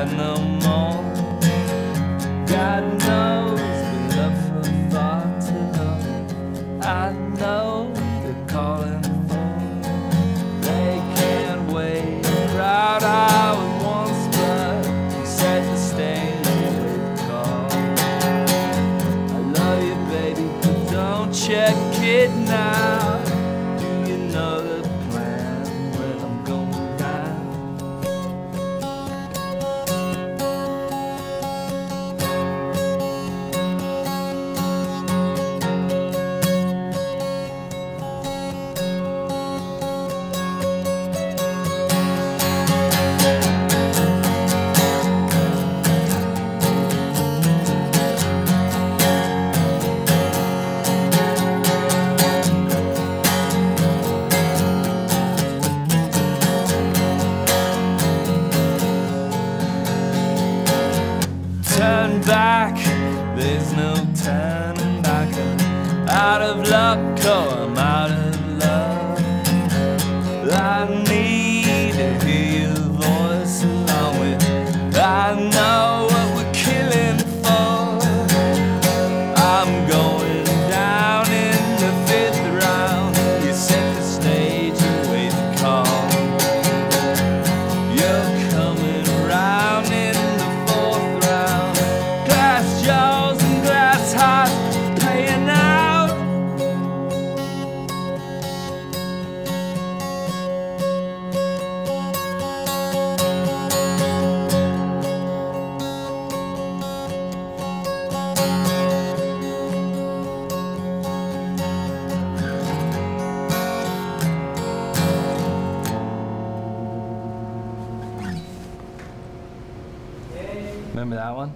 God no more. God knows the love for far too long. I know they're calling for. They can't wait. Proud I was once, but you said to stay with God. I love you, baby, but don't check it now. Turn back. There's no turning back. I'm out of luck, oh, I'm out of Remember that one?